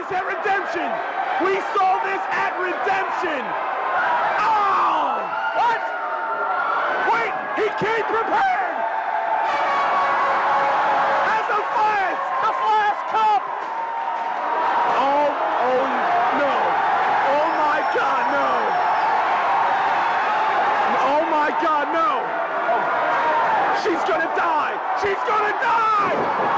this at Redemption. We saw this at Redemption. Oh! What? Wait, he came prepared. Has a flask, the flask cup. Oh, oh no. Oh my God, no. Oh my God, no. She's gonna die. She's gonna die.